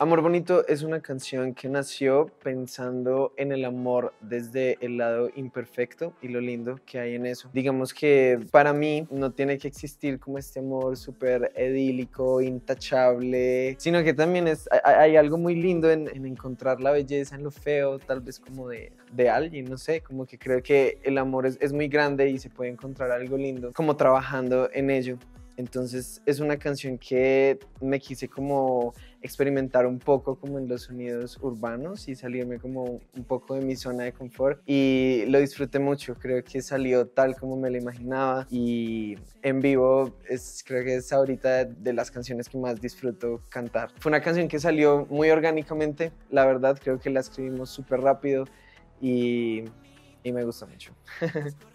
Amor Bonito es una canción que nació pensando en el amor desde el lado imperfecto y lo lindo que hay en eso. Digamos que para mí no tiene que existir como este amor súper edílico, intachable, sino que también es, hay, algo muy lindo en, encontrar la belleza en lo feo, tal vez como de, de alguien, no sé, como que creo que el amor es, es muy grande y se puede encontrar algo lindo, como trabajando en ello. Entonces es una canción que me quise como experimentar un poco como en los sonidos urbanos y salirme como un poco de mi zona de confort y lo disfruté mucho, creo que salió tal como me lo imaginaba y en vivo es, creo que es ahorita de las canciones que más disfruto cantar. Fue una canción que salió muy orgánicamente, la verdad creo que la escribimos súper rápido y, y me gusta mucho.